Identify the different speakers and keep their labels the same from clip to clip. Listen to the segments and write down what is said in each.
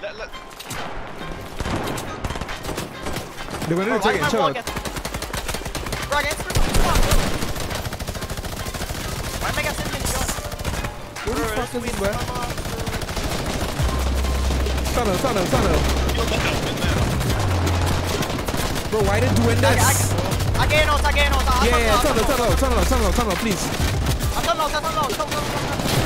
Speaker 1: They're gonna do it
Speaker 2: why
Speaker 1: again.
Speaker 2: is my
Speaker 1: Chill
Speaker 2: wall
Speaker 1: out.
Speaker 2: get- Bro, I get sprint from the front, bro. Why am I getting mini gun?
Speaker 1: Who the fuck is this,
Speaker 2: on,
Speaker 1: Tunnel, tunnel, tunnel.
Speaker 3: kill that up in there.
Speaker 1: Bro, why doing
Speaker 2: bro. I-
Speaker 1: this?
Speaker 2: I- I gain out, I gain out, I- I
Speaker 1: Yeah, yeah,
Speaker 2: tunnel,
Speaker 1: tunnel, tunnel, tunnel, tunnel, tunnel, please.
Speaker 2: I tunnel out, I tunnel out.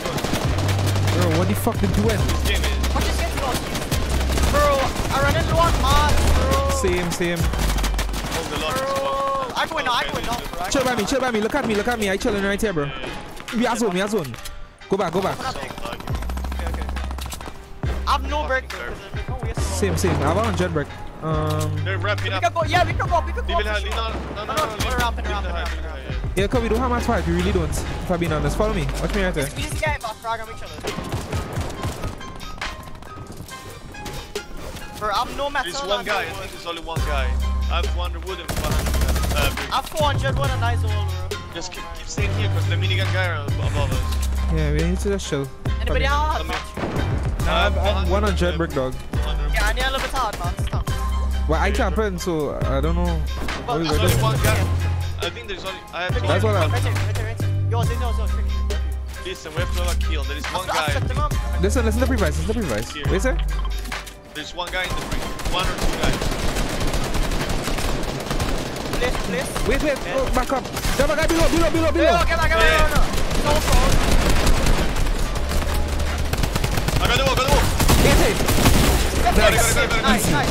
Speaker 1: Bro, what the fuck did you
Speaker 3: This game is.
Speaker 2: Watch this get lost. Bro, I run into one man, bro.
Speaker 1: Same, same.
Speaker 3: Hold the lock.
Speaker 2: Bro, I'm going now, I'm going now,
Speaker 1: Chill by me,
Speaker 2: now.
Speaker 1: chill by me. Look at me, look at me. I chilling right here, bro. Me a zone, me a zone. Go back, go back.
Speaker 2: Okay, okay. I have no break.
Speaker 3: Fucking
Speaker 2: There's no waste.
Speaker 1: Same, same. I have one on jet break. Um,
Speaker 3: They're wrapping
Speaker 2: We can go, yeah, we can go, we can go.
Speaker 3: Leave it high, leave
Speaker 2: sure.
Speaker 3: no, no, no,
Speaker 2: No,
Speaker 3: no,
Speaker 2: no,
Speaker 3: leave
Speaker 2: we're
Speaker 3: it-
Speaker 2: ramping,
Speaker 3: leave it
Speaker 2: ramping,
Speaker 3: high,
Speaker 2: ramping,
Speaker 3: leave it high,
Speaker 2: ramping.
Speaker 3: Yeah.
Speaker 1: yeah, cause we don't have much fight. We really don't. If I be honest, follow me. Watch me right there.
Speaker 2: We need to get him frag on each other. Bro, I'm no metal.
Speaker 3: There's one guy, I think there's only one guy. I have 200 wood and 100 uh, brick.
Speaker 2: I'm 400 wood and nice all, bro.
Speaker 3: Just keep, keep staying here because the minigun guy are above us.
Speaker 1: Yeah, we need to just chill.
Speaker 2: Anybody
Speaker 1: Follow me.
Speaker 2: have
Speaker 3: Come
Speaker 2: match?
Speaker 1: Nah, I have, I have one on jet dog.
Speaker 3: 100
Speaker 2: Yeah, I need a little bit hard, man. Stop.
Speaker 1: Well, I can't pen, so I don't know.
Speaker 2: Well,
Speaker 1: What is
Speaker 2: I'm
Speaker 1: it?
Speaker 3: There's only one guy. I think there's only. I have to.
Speaker 1: That's what I-
Speaker 2: Right here, right here, right here. Yo, there's no, no, tricky.
Speaker 3: Listen, we have to have a kill. There is one
Speaker 2: I've
Speaker 3: guy.
Speaker 2: set them up.
Speaker 1: Listen, listen to the previce, listen to the previce.
Speaker 3: Here.
Speaker 1: Wait, sir.
Speaker 3: There's one guy in the brick. One or two guys.
Speaker 2: Place, place.
Speaker 1: Wait, wait. Oh, back up. There's a guy below, below, below,
Speaker 2: Yo,
Speaker 1: below.
Speaker 2: get back, get back,
Speaker 3: Yeah.
Speaker 2: no, no. No, bro.
Speaker 3: I got the wall, got the wall.
Speaker 1: Get it.
Speaker 2: Get
Speaker 3: Got it,
Speaker 2: this.
Speaker 3: got it, got it, got it.
Speaker 2: Nice, nice.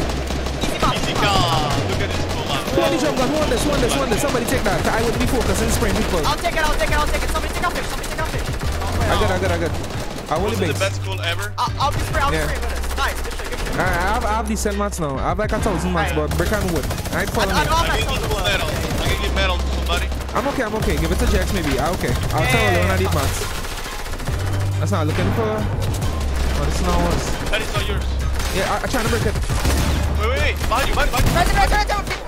Speaker 2: Easy back,
Speaker 3: Easy
Speaker 2: easy back.
Speaker 3: car. Look at this pull
Speaker 1: Who on the
Speaker 3: out.
Speaker 1: jump gun? Who on this? Who on this? Who on this? Somebody take that. I would be focusing spraying people.
Speaker 2: I'll take it, I'll take it, I'll take it. Somebody take a fish, somebody take a fish.
Speaker 1: I got, I got, I got. I only
Speaker 3: Was it the
Speaker 1: base.
Speaker 3: best goal ever?
Speaker 2: I'll, I'll be spray, I'll be
Speaker 1: Yeah.
Speaker 2: spray with it. Nice, good shit, good shit.
Speaker 1: I I have, I have decent mats now. I have like a thousand mats, but brick and wood. I
Speaker 2: I,
Speaker 1: follow
Speaker 2: I
Speaker 1: me.
Speaker 2: know I'm
Speaker 3: I can
Speaker 2: so
Speaker 3: give full I can give medal to somebody.
Speaker 1: I'm okay, I'm okay. Give it to Jax maybe. Ah, okay. I'll
Speaker 2: Yeah,
Speaker 1: tell
Speaker 2: yeah,
Speaker 1: you when I
Speaker 2: yeah.
Speaker 1: need mats. That's not looking for. Oh, this is not ours.
Speaker 3: That is not yours.
Speaker 1: Yeah, I, I'm trying to break it.
Speaker 3: Wait, wait, wait. Behind you, behind you, behind you.
Speaker 2: Right, right, right, right.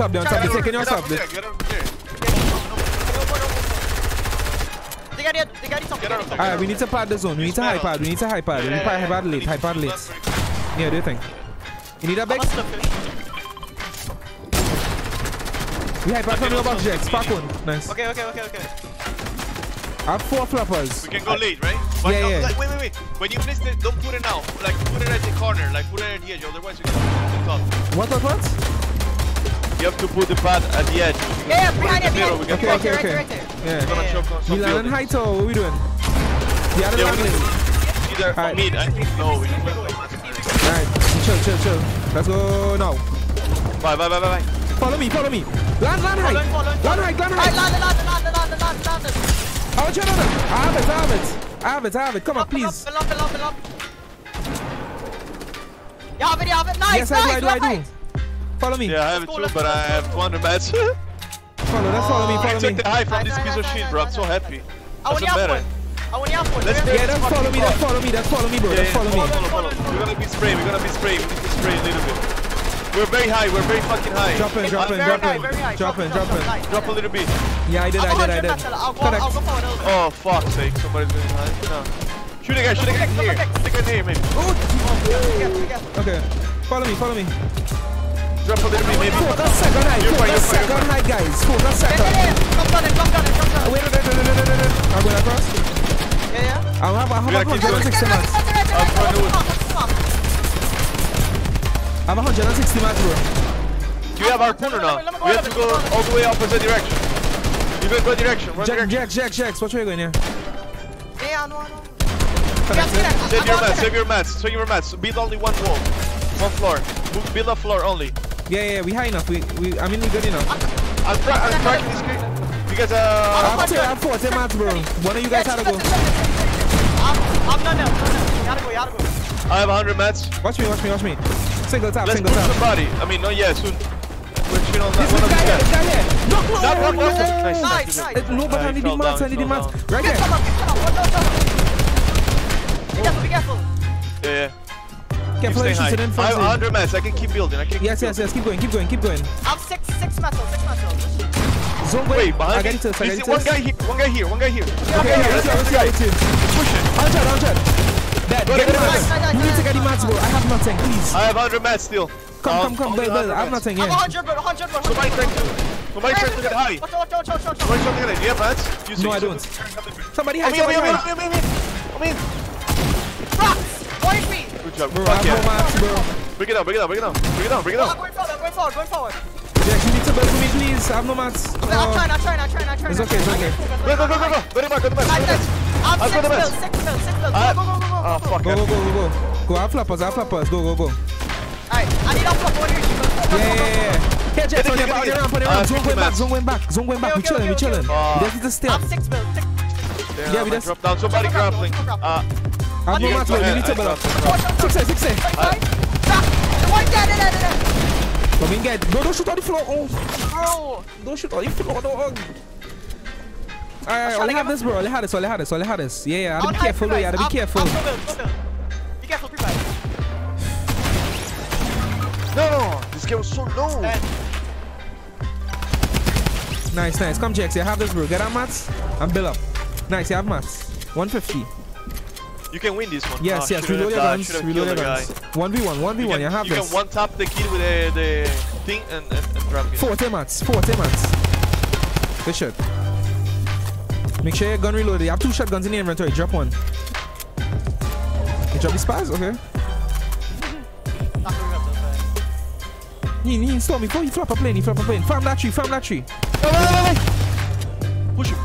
Speaker 1: They're on top, they're on top. They're taking your
Speaker 3: Get
Speaker 1: stuff.
Speaker 3: get.
Speaker 2: They got it, they got it, something.
Speaker 3: Get out of there.
Speaker 1: Alright, we need to pad the zone. We need to high pad. We need to high pad. We need to high pad late. High pad late. Yeah, do you think? You need a
Speaker 2: I'm
Speaker 1: big?
Speaker 2: a slip fish.
Speaker 1: We high pad from your box, Jax. Pack one. Nice.
Speaker 2: Okay, okay, okay, okay.
Speaker 1: I have four floppers.
Speaker 3: We can go late, right? But
Speaker 1: Yeah,
Speaker 3: uh,
Speaker 1: yeah.
Speaker 3: Like, wait, wait, wait. When you place it, don't put it now. Like, put it at the corner. Like, put it at the edge. Otherwise, you can put it top.
Speaker 1: What, what, what?
Speaker 3: You have to put the pad at the edge.
Speaker 2: Yeah, yeah, behind you,
Speaker 3: Zero,
Speaker 2: behind
Speaker 3: we
Speaker 2: you.
Speaker 3: can
Speaker 2: Right
Speaker 1: Okay, okay,
Speaker 2: right
Speaker 1: okay.
Speaker 2: there, right there.
Speaker 1: Yeah.
Speaker 3: Gonna
Speaker 2: Yeah.
Speaker 3: choke on
Speaker 1: We
Speaker 3: some
Speaker 1: landing
Speaker 3: buildings.
Speaker 1: high tower. What we doing? The other
Speaker 3: Yeah, we
Speaker 1: landing.
Speaker 3: need either
Speaker 2: Right.
Speaker 3: mid. I think no. We need
Speaker 1: Alright, chill, chill, chill. Let's go now.
Speaker 3: Bye, bye, bye, bye, bye.
Speaker 1: Follow me, follow me. Land, land high.
Speaker 2: Follow him, follow him,
Speaker 1: Land
Speaker 2: follow
Speaker 1: high, land high.
Speaker 2: land it, land land land land land it.
Speaker 1: I want you to I have it, I have it. I have it, I have it. Come on,
Speaker 2: Up, up,
Speaker 1: please.
Speaker 2: up, up, up, up. You have it, you have it. Nice,
Speaker 1: Yes, I do,
Speaker 2: nice,
Speaker 1: I do, I do. Follow me.
Speaker 3: Yeah, I have it
Speaker 2: go,
Speaker 3: too, but
Speaker 2: go,
Speaker 3: I have
Speaker 2: go.
Speaker 3: 200 mats.
Speaker 1: Follow, let's follow me,
Speaker 3: I took
Speaker 1: me.
Speaker 3: the high from this piece of shit, bro. I'm so happy.
Speaker 2: I want
Speaker 3: Doesn't matter.
Speaker 2: I want you one.
Speaker 3: Let's go.
Speaker 1: Yeah, that's follow me, that's follow me, that's follow me, bro.
Speaker 3: Yeah,
Speaker 1: That's
Speaker 3: yeah,
Speaker 1: follow me.
Speaker 3: follow, follow, follow. We're gonna be spraying. We're gonna be spraying. We need to spray a little bit. We're very high. We're very fucking high.
Speaker 1: Drop in, drop in, drop
Speaker 2: high,
Speaker 1: in. Drop in, drop in.
Speaker 3: Drop a little bit.
Speaker 1: Yeah, I did, I did, I did.
Speaker 2: metal. I'll go, I'll
Speaker 1: Correct.
Speaker 2: go forward a little bit.
Speaker 3: Oh fuck's sake! Somebody's going high. No. Shoot a guy. Shoot a guy here. Shoot a guy here, maybe.
Speaker 2: Careful, careful.
Speaker 1: Okay. Follow me, follow me.
Speaker 3: Drop a little bit, maybe.
Speaker 1: Focus second height,
Speaker 3: You're fine,
Speaker 1: focus
Speaker 3: fine,
Speaker 1: second
Speaker 3: you're
Speaker 1: guys. Focus
Speaker 2: Yeah,
Speaker 1: second.
Speaker 2: yeah, yeah. Come down it, come down it, come down it.
Speaker 1: Wait, wait, wait, wait, wait, wait, wait, wait. I'm going across.
Speaker 2: Yeah, yeah.
Speaker 1: I'll have, I'll
Speaker 3: We
Speaker 1: have
Speaker 3: gotta going.
Speaker 1: 160
Speaker 2: Right, right,
Speaker 1: mats.
Speaker 2: right, right, right,
Speaker 3: I'll
Speaker 2: right,
Speaker 3: try to do it.
Speaker 2: come on, come on.
Speaker 1: I have 160 mats, bro.
Speaker 3: Do you have our corner now?
Speaker 2: Go,
Speaker 3: We have to
Speaker 2: go,
Speaker 3: go
Speaker 2: let me go.
Speaker 3: all the way opposite direction. You go go direction. Run
Speaker 1: Jack,
Speaker 3: direction.
Speaker 1: Jack, Jack, Jack. What way you going here?
Speaker 2: Yeah, I know, I know. Yeah, see that? I-
Speaker 3: Save your
Speaker 2: got
Speaker 3: mats. Save your mats. Save your mats. Build only one wall, one floor. Move- Build a floor only.
Speaker 1: Yeah, yeah, we high enough. We, we, I mean, we good enough.
Speaker 3: I'm, tra- I'm tracking this guy. Because
Speaker 1: I
Speaker 3: uh,
Speaker 1: have, two, I have 40 mats, bro. One of you guys had to go.
Speaker 2: I'm, I'm done now. I'm done now. You gotta go, you gotta go.
Speaker 3: I have 100 mats.
Speaker 1: Watch me, watch me, watch me. Single tap,
Speaker 3: Let's
Speaker 1: single
Speaker 3: push
Speaker 1: tap.
Speaker 3: somebody. I mean, not yet. Soon. We're shooting on that
Speaker 1: This
Speaker 3: one of
Speaker 1: guy here, this guy here. Knock, knock,
Speaker 3: Knock, knock, knock.
Speaker 1: knock.
Speaker 3: Nice,
Speaker 2: Nice,
Speaker 3: nice.
Speaker 2: nice.
Speaker 1: Uh, No, but
Speaker 3: Uh,
Speaker 1: I
Speaker 3: he
Speaker 1: need the
Speaker 3: fell
Speaker 1: mats,
Speaker 3: down,
Speaker 1: I need
Speaker 3: he
Speaker 1: the
Speaker 3: fell
Speaker 1: mats.
Speaker 3: down.
Speaker 1: Right
Speaker 2: Get
Speaker 1: here.
Speaker 2: some up, get some up. Watch out, watch out. Be careful, be careful.
Speaker 3: Yeah, yeah.
Speaker 1: Careful,
Speaker 3: stay
Speaker 1: you
Speaker 3: high. I
Speaker 1: front
Speaker 3: have
Speaker 1: of
Speaker 3: 100 mats. I can keep building. I can keep
Speaker 1: Yes, yes, yes. Keep going, keep going, keep going.
Speaker 2: I'm six, six metal, six metal.
Speaker 1: Zone
Speaker 3: Wait,
Speaker 1: wait.
Speaker 3: behind
Speaker 1: I got
Speaker 3: me.
Speaker 1: it to I
Speaker 3: You
Speaker 1: got it
Speaker 3: one guy here. One guy here. One guy here.
Speaker 1: Okay,
Speaker 3: Okay,
Speaker 1: yeah, let's go, let's go, let's go.
Speaker 3: Push it.
Speaker 1: Hunter, Hunter. Dad,
Speaker 3: Go,
Speaker 1: get
Speaker 3: go,
Speaker 1: the mats.
Speaker 2: go, go,
Speaker 1: You need to get the
Speaker 2: go,
Speaker 1: mats, bro. I have nothing, please.
Speaker 3: I have 100 mats still.
Speaker 1: Come,
Speaker 3: Um,
Speaker 1: come, come,
Speaker 3: only
Speaker 1: Bill, Bill.
Speaker 3: 100
Speaker 1: I have
Speaker 3: mats.
Speaker 1: nothing,
Speaker 2: I'm 100, bro, 100, bro.
Speaker 3: Somebody trying to, somebody trying to get high.
Speaker 2: Watch out, watch out, watch out, watch out.
Speaker 3: Somebody trying to get high. Do you have mats? Use it,
Speaker 1: No, I
Speaker 3: use it.
Speaker 1: don't. Somebody
Speaker 3: I
Speaker 1: hide,
Speaker 3: mean, I
Speaker 1: somebody
Speaker 3: mean, I
Speaker 1: hide.
Speaker 3: mean, I mean, I mean.
Speaker 2: Rocks! One HP!
Speaker 3: Good job.
Speaker 1: Bro, I
Speaker 3: Fuck
Speaker 1: have no
Speaker 3: yeah.
Speaker 1: mats.
Speaker 3: Bring it down, bring it down, bring it down. Bring it down, bring it
Speaker 2: I'm
Speaker 3: down.
Speaker 2: going forward, going forward, going forward.
Speaker 1: Jax, you need to build for me, please. I have no mats.
Speaker 2: I'm
Speaker 1: Oh.
Speaker 2: trying, I'm trying, I'm trying, I'm trying.
Speaker 1: It's okay, it's okay.
Speaker 3: Go, go, go, go, go. Go to the back, go to the back.
Speaker 2: I'm
Speaker 3: go to the
Speaker 2: dead.
Speaker 3: back.
Speaker 2: I'm
Speaker 3: I'll
Speaker 2: six
Speaker 3: go to the
Speaker 2: mil,
Speaker 3: best.
Speaker 2: six mil, six mil. Go, go, go, go, go.
Speaker 3: Ah, fuck.
Speaker 1: Go, go, go, go, go. Go, I have floppers, I have floppers. Go, go, go.
Speaker 2: Alright, I need a flop one here. Go, go,
Speaker 1: Yeah,
Speaker 2: go,
Speaker 1: yeah,
Speaker 2: go,
Speaker 1: yeah, yeah. Here, Jax, on your back, on your ramp, on your ramp. Zone
Speaker 3: 50
Speaker 1: going back,
Speaker 3: mats.
Speaker 1: zone going back, zone going back. We
Speaker 2: Okay,
Speaker 1: chilling, we
Speaker 2: okay,
Speaker 1: chilling.
Speaker 2: okay,
Speaker 3: okay.
Speaker 1: We just need to stay up.
Speaker 2: I'm six mil, six.
Speaker 3: Damn,
Speaker 1: Yeah, we
Speaker 3: I
Speaker 1: just-
Speaker 3: dropped down. Somebody
Speaker 2: Drop, drop,
Speaker 3: grappling.
Speaker 2: drop, drop.
Speaker 3: Uh,
Speaker 1: I have no
Speaker 3: You
Speaker 1: mats, bro. You
Speaker 3: ahead,
Speaker 1: need to
Speaker 3: I
Speaker 1: build up.
Speaker 3: dropped,
Speaker 1: Six.
Speaker 2: One dead, dead, dead, dead.
Speaker 1: Come in, get. Bro, don't shoot on the floor. Oh,
Speaker 2: Bro.
Speaker 1: don't shoot on the floor, dog. Alright,
Speaker 2: trying
Speaker 1: all
Speaker 2: to
Speaker 1: I have
Speaker 2: get
Speaker 1: this, bro. All I had this, all I had this, all I had this. Yeah, yeah. I
Speaker 2: I'll
Speaker 1: be careful, though.
Speaker 2: pre-buys.
Speaker 1: You gotta be careful.
Speaker 2: I'll go build, go build. Be careful, pre-buy.
Speaker 3: no, this game was so low.
Speaker 1: Nice, nice. Come, Jax. You have this, bro. Get our mats and build up. Nice, you have mats. 150.
Speaker 3: You can win this one.
Speaker 1: Yes,
Speaker 3: Ah,
Speaker 1: yes. Reload your guns. Reload your guns.
Speaker 3: guy.
Speaker 1: 1v1, 1v1. You,
Speaker 3: can,
Speaker 1: have
Speaker 3: you
Speaker 1: this.
Speaker 3: can one tap the kill with the, the thing and, and, and drop it.
Speaker 1: 40 mats. 40 mats. Good shot. Make sure your gun reloaded. You have two shotguns in the inventory. Drop one. You drop the spaz? Okay.
Speaker 2: Not gonna build, build,
Speaker 1: He, he installed me. Before he flop a plane, he flop a plane. Farm that tree, farm that tree.
Speaker 3: No, no, no, no, no. Push him.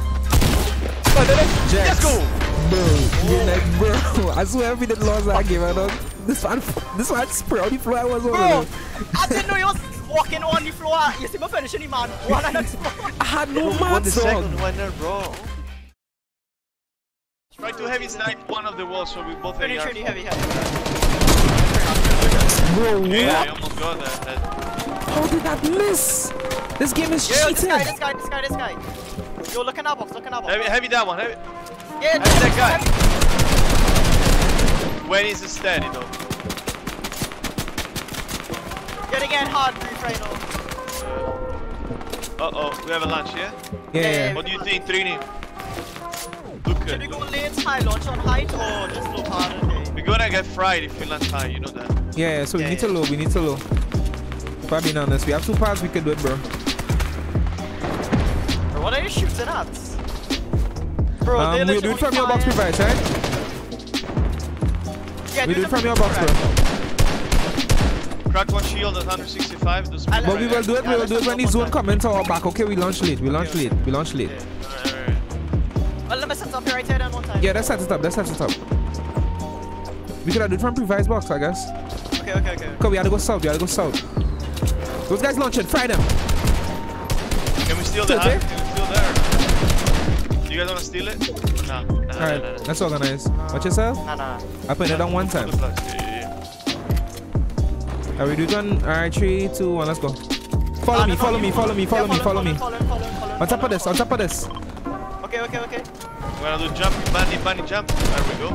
Speaker 3: Let's go.
Speaker 1: Bro, You're like, bro. I swear if he did lost that game, I don't. This one, this one spray on the floor. I was on.
Speaker 2: Bro. I didn't know you was walking on the floor. You see me finishing him, man. One and
Speaker 1: I had no
Speaker 3: Won the second one there, bro. Try to heavy snipe one of the walls so we both
Speaker 2: Pretty,
Speaker 3: AR.
Speaker 2: pretty heavy, heavy.
Speaker 1: Bro,
Speaker 3: Yeah, I
Speaker 1: what?
Speaker 3: almost got that. that.
Speaker 1: How did that miss? This game is
Speaker 2: Yeah, yo, this
Speaker 1: cheating.
Speaker 2: guy, this guy, this guy, this guy. Yo, look in our box, look in our box.
Speaker 3: Heavy, heavy that one. Heavy.
Speaker 2: Yeah,
Speaker 3: Heavy that guy. When is it steady though?
Speaker 2: Yet again, hard brief right now.
Speaker 3: Uh oh, we have a lunch, yeah?
Speaker 1: Yeah,
Speaker 2: Yeah,
Speaker 1: yeah.
Speaker 3: What do you think, Trini? Look
Speaker 2: Should we go late high launch on height or just low hard? Okay.
Speaker 3: We're gonna get fried if we lunch high, you know that.
Speaker 1: Yeah, yeah, so we
Speaker 2: Yeah,
Speaker 1: need
Speaker 2: yeah.
Speaker 1: to low, we need to low. If I'm being honest, we have two paths we can do it, bro.
Speaker 2: Bro, what are you shooting at? Bro,
Speaker 1: Um, we do it from your box
Speaker 2: fire-
Speaker 1: provides, right?
Speaker 2: Yeah,
Speaker 1: We do it from your box, bro.
Speaker 3: Crack one shield at 165. Does
Speaker 2: I'll-
Speaker 1: But we will do it, we will do it when the zone
Speaker 2: one
Speaker 1: come into our back. Okay, we launch late, we launch
Speaker 2: Okay,
Speaker 1: late, we launch late.
Speaker 3: Yeah. Alright, alright.
Speaker 2: Well, let me set up here right here one time.
Speaker 1: Yeah, let's set it up, let's set it up. We could have do it from Previce box, I guess.
Speaker 2: Okay, okay, okay.
Speaker 1: Cause we had to go south, we had to go south. Those guys launching, fry them.
Speaker 3: Can we steal
Speaker 1: Still
Speaker 3: the You guys wanna steal it? Nah. nah, nah,
Speaker 1: Alright,
Speaker 3: nah, nah.
Speaker 1: let's organize. Watch yourself.
Speaker 2: Nah, nah.
Speaker 1: I put it on one time.
Speaker 3: Yeah, yeah, yeah.
Speaker 1: Are we doing one? Alright, three, two, one, let's go. Follow
Speaker 2: Ah,
Speaker 1: me, follow me, follow me, follow me, follow me. On top of this, on top of this.
Speaker 2: Okay, okay, okay.
Speaker 3: We're gonna do jumping, bunny, bunny jump. There we go.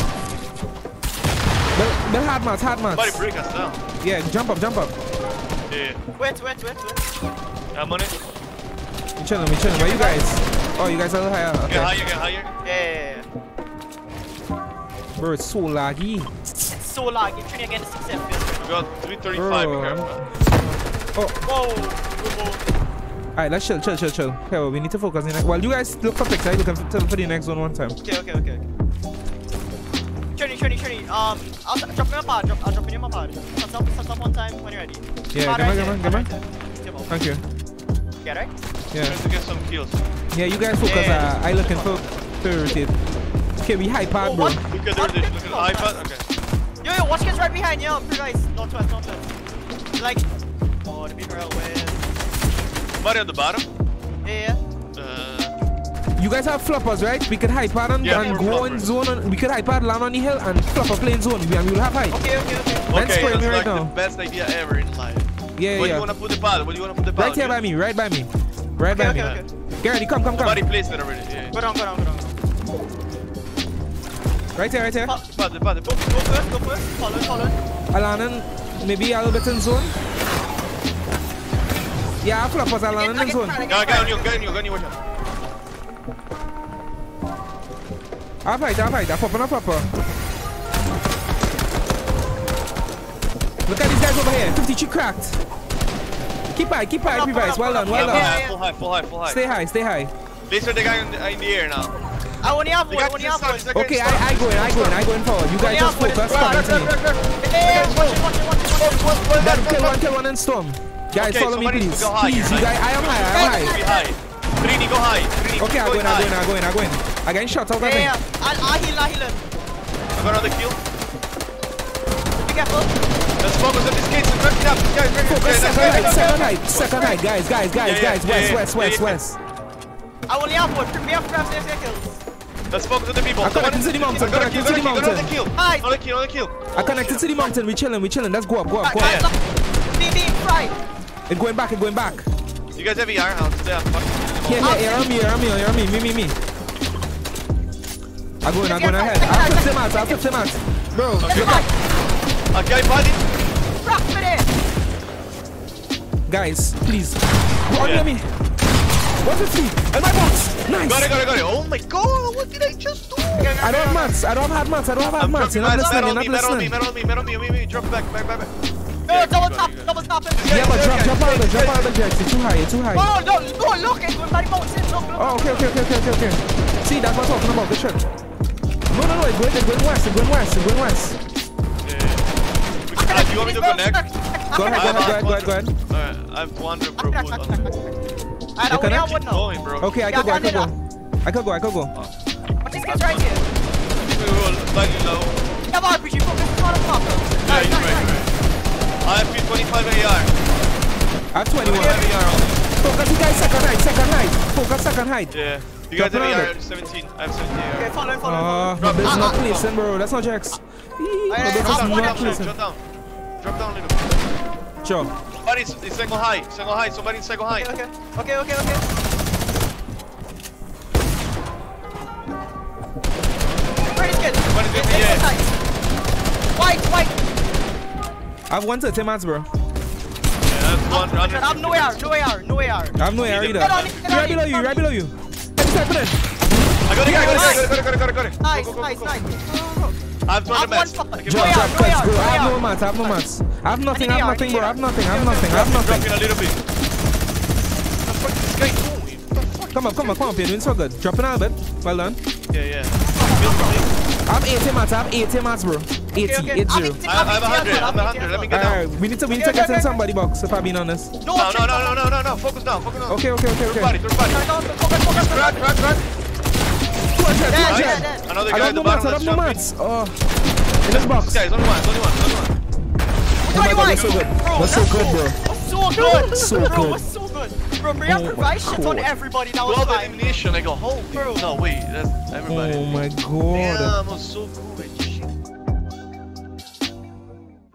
Speaker 1: Bill, Bill hard mats, hard
Speaker 3: Somebody
Speaker 1: mats.
Speaker 3: break us down.
Speaker 1: Yeah, jump up, jump up.
Speaker 3: Yeah.
Speaker 2: Wait, wait, wait, wait.
Speaker 3: I'm on it.
Speaker 1: We chilling, we chilling. Where you guys? Oh, you guys are higher.
Speaker 3: Get
Speaker 1: Okay.
Speaker 3: higher, get higher.
Speaker 2: Yeah, yeah, yeah.
Speaker 1: Bro, it's so laggy.
Speaker 2: It's so laggy. Trini again, 6 FPS.
Speaker 3: We got 335.
Speaker 1: Bro,
Speaker 3: Be
Speaker 1: I'm-
Speaker 2: Whoa, whoa.
Speaker 1: Alright, let's chill, chill, chill, chill. Okay, well, we need to focus. In well, you guys look for picks. I look for, for the next one one time.
Speaker 2: Okay, okay, okay. Trini, Trini, Trini. Um, I'll drop me a pad. Drop, I'll drop in your pad. Set up, set up one time when you're ready.
Speaker 1: Yeah,
Speaker 2: Pad
Speaker 1: come on,
Speaker 2: right
Speaker 1: come on, come on.
Speaker 2: pad right there. Tip up.
Speaker 1: Thank you.
Speaker 2: Yeah, right?
Speaker 1: Yeah,
Speaker 3: Trying to get some kills.
Speaker 1: yeah. You guys focus.
Speaker 2: Yeah.
Speaker 1: Uh, I looking for priority. Okay, we high pad,
Speaker 2: Oh,
Speaker 1: bro.
Speaker 2: what?
Speaker 3: Look at
Speaker 2: What?
Speaker 3: the look at the
Speaker 2: Oh,
Speaker 3: iPad. Okay.
Speaker 2: Yo, yo, watch kids right behind you. Pre guys. Don't twist, don't twist. Like, oh, the big girl with.
Speaker 3: Somebody on the bottom.
Speaker 2: Yeah,
Speaker 3: Uh,
Speaker 1: You guys have floppers, right? We could high pad and,
Speaker 3: Yeah,
Speaker 1: and
Speaker 3: four
Speaker 1: go in zone. On, we could high pad land on the hill and flop a plane zone. We, and we will have high.
Speaker 2: yeah. Okay, okay, okay.
Speaker 1: Man
Speaker 3: okay, that's
Speaker 1: me right
Speaker 3: like
Speaker 1: now.
Speaker 3: the best idea ever in life.
Speaker 1: Yeah,
Speaker 3: Where do you wanna put the pad? Where do you wanna put the pad?
Speaker 1: Right here by me, right by me. Right by
Speaker 2: Okay,
Speaker 1: me.
Speaker 2: okay, okay.
Speaker 1: Get ready, come, come, come.
Speaker 3: Somebody placed it already. Yeah.
Speaker 2: Go down, go down, go down.
Speaker 1: Right here, right here.
Speaker 2: Fo-
Speaker 3: The pad, the
Speaker 2: Go, go first, go first. Follow, follow.
Speaker 1: Alanan, maybe a little bit in zone. Yeah, floppers Alanan in zone.
Speaker 3: Yeah, guy on you, guy on you, guy on you, watch out.
Speaker 1: I'll fight, I'll fight. I'll pop and I'll pop. Look at these guys over here. 53 cracked. Keep high, keep high, revice. Well done, well
Speaker 3: Full
Speaker 1: done.
Speaker 3: high, full high, full high, full high.
Speaker 1: Stay high, stay high.
Speaker 3: Base the guy in, in the air now.
Speaker 2: I only have
Speaker 3: The
Speaker 2: one, I only
Speaker 3: just
Speaker 2: have one.
Speaker 3: started, the guy
Speaker 1: Okay, I, I go in, I go in, I go in forward. You guys just focus, come into me. Then kill one, kill one and storm. Guys,
Speaker 3: Okay,
Speaker 1: follow me, please.
Speaker 3: go high,
Speaker 1: Please, you guys, I am high, I am high.
Speaker 3: Be high. Trini, go high. Trini,
Speaker 1: Okay, I go in, I go in. I go in, I go in. I getting shot out of
Speaker 2: Yeah,
Speaker 1: me.
Speaker 2: yeah, I'll, I'll heal, I'll heal him.
Speaker 3: I got another kill.
Speaker 2: Be careful.
Speaker 3: Let's focus on this case. Break it up. Guys, break it up.
Speaker 1: Second height,
Speaker 3: guys,
Speaker 1: second height, second height. Guys, guys, guys,
Speaker 3: Yeah, yeah,
Speaker 1: guys.
Speaker 3: yeah,
Speaker 1: West,
Speaker 3: yeah,
Speaker 1: west,
Speaker 3: yeah,
Speaker 1: west,
Speaker 3: yeah.
Speaker 1: west.
Speaker 2: I only have one. Prepare for grabs, there's kills.
Speaker 3: Let's focus on the people.
Speaker 1: I connected to the mountain,
Speaker 3: I
Speaker 1: connected to the
Speaker 3: got a kill, got
Speaker 1: mountain.
Speaker 3: a kill.
Speaker 2: Hi.
Speaker 3: Another kill, another kill.
Speaker 1: I connected to the mountain. We chilling, we chilling. Let's go up, go up, go up.
Speaker 2: right, Be, be, right.
Speaker 1: It going back, it going back.
Speaker 3: You guys have ER? I'll stay up.
Speaker 1: Here, here, here on me, here on me, here on me, me, me, me. I go in, I go in ahead. I'll flip them out, I'll flip them out. Bro,
Speaker 2: Let's
Speaker 1: look
Speaker 2: fight.
Speaker 1: up. Guys, please. Go
Speaker 3: Yeah.
Speaker 1: under me. 150. And my box. Nice.
Speaker 3: Got it, got it, got it. Oh my god, what did I just do?
Speaker 1: I don't have mats. I don't have mats. I don't have
Speaker 3: I'm
Speaker 1: mats. You're not listening. You're not
Speaker 3: me, metal on me,
Speaker 1: listening.
Speaker 3: metal on me, metal on me, me, me. Drop back, back, back, back.
Speaker 2: No,
Speaker 3: Yeah,
Speaker 2: double
Speaker 3: keep
Speaker 2: tap,
Speaker 3: going,
Speaker 2: double tap him.
Speaker 1: Yeah, but drop, drop out of the, drop out of the jets. You're too high. You're too high.
Speaker 2: Oh, no, no, look, it's going by the mountain. Look, look.
Speaker 1: Oh, okay, okay, okay, okay, okay, okay. See, that's what I'm talking about. Good shot. No, no, no. It's going, it's going west. It's going west. It's going west.
Speaker 3: You want me to connect?
Speaker 1: Go ahead, go ahead, go ahead, go ahead.
Speaker 3: Alright, I have 200 bro.
Speaker 2: Connect,
Speaker 3: Hold on.
Speaker 2: connect. I only
Speaker 1: connect?
Speaker 2: have one now.
Speaker 3: Going, bro.
Speaker 1: Okay, I
Speaker 2: Yeah,
Speaker 1: could go, I
Speaker 2: run
Speaker 1: could go. I could go, I could go.
Speaker 2: But this guy's right here.
Speaker 3: We will slightly low.
Speaker 2: You have RPG, focus on the top.
Speaker 3: Yeah, you're right, you're right. I have 25 AR.
Speaker 1: I have 21.
Speaker 3: 25 AR only.
Speaker 1: Focus, you guys, second height, second height. Focus, second height.
Speaker 3: Yeah. You guys
Speaker 1: Drop
Speaker 3: have. AR 17. I have 17
Speaker 2: Okay, follow follow
Speaker 1: Uh,
Speaker 2: follow him.
Speaker 1: my bitch
Speaker 2: Ah,
Speaker 1: not
Speaker 2: ah,
Speaker 1: placing, bro. That's not Jax.
Speaker 2: Alright, one
Speaker 1: not
Speaker 2: up,
Speaker 1: placing.
Speaker 3: Down. Drop down a little.
Speaker 1: Sure.
Speaker 3: Somebody, it's single high. Single high. Somebody single high.
Speaker 2: Okay, okay, okay, okay. Ready, skid.
Speaker 3: Somebody's with me,
Speaker 2: It's White, white.
Speaker 1: I have 130 mats, bro.
Speaker 3: Yeah, that's one.
Speaker 2: I have no AR, no AR, no AR.
Speaker 1: I have no air either.
Speaker 2: Get on it, get on
Speaker 1: right
Speaker 2: it,
Speaker 1: below you, right below you. Let me put it.
Speaker 3: I got it, I got it, I got it, got it, got it, got it.
Speaker 2: Nice,
Speaker 3: Go, go, go,
Speaker 2: nice,
Speaker 3: go.
Speaker 2: nice. Go, go, go.
Speaker 3: I have 200
Speaker 2: Have
Speaker 3: mats.
Speaker 2: one
Speaker 3: I can
Speaker 2: No
Speaker 1: Drop,
Speaker 2: AR,
Speaker 1: drop,
Speaker 2: no
Speaker 1: cuts,
Speaker 2: AR,
Speaker 1: bro.
Speaker 2: no
Speaker 1: I have
Speaker 2: AR.
Speaker 1: no mats, I have no mats. I have nothing, I have nothing, bro. I have
Speaker 2: AR.
Speaker 1: nothing, I have nothing, I have
Speaker 3: Drop
Speaker 1: nothing.
Speaker 3: in a little bit. What the fuck is this guy doing? What the fuck?
Speaker 1: Come up, come up, come up. You're doing so good. Dropping out a bit. Well done.
Speaker 3: Yeah, yeah. Feel for me.
Speaker 1: I have 80 mats, I have 80 mats, bro. 80,
Speaker 2: Okay, okay.
Speaker 1: 80.
Speaker 2: I'm in-
Speaker 3: I have, I have 100. I'm 100. Let me get down.
Speaker 1: Alright, we need to, we need
Speaker 2: Okay,
Speaker 1: to get
Speaker 2: okay,
Speaker 1: in
Speaker 2: okay.
Speaker 1: somebody box, if I'm being honest.
Speaker 2: No,
Speaker 3: No, no, no, no, no, no, no. Focus down, focus down.
Speaker 1: Okay, okay, okay,
Speaker 3: Third body,
Speaker 1: okay.
Speaker 3: third body.
Speaker 2: Focus, focus, focus.
Speaker 3: Crack, crack, crack.
Speaker 1: 200,
Speaker 2: Yeah,
Speaker 1: 200.
Speaker 2: yeah, yeah.
Speaker 3: Another guy
Speaker 1: have
Speaker 3: at the bottom.
Speaker 1: I have
Speaker 3: Let's
Speaker 1: no
Speaker 3: jump in.
Speaker 1: mats. Oh. In this box.
Speaker 3: This guy only one, only one, only one.
Speaker 1: Oh my god, that's so good.
Speaker 2: Bro,
Speaker 1: That's so good, bro.
Speaker 2: That's so good.
Speaker 1: So
Speaker 2: bro,
Speaker 1: good.
Speaker 2: that's so good. Bro, Maria
Speaker 1: Oh my
Speaker 2: provides shit on everybody. That was
Speaker 3: 12
Speaker 2: fine.
Speaker 3: elimination. I go, holy.
Speaker 2: Bro.
Speaker 3: No, wait. That's everybody.
Speaker 1: Oh my god.
Speaker 3: Damn, was so good.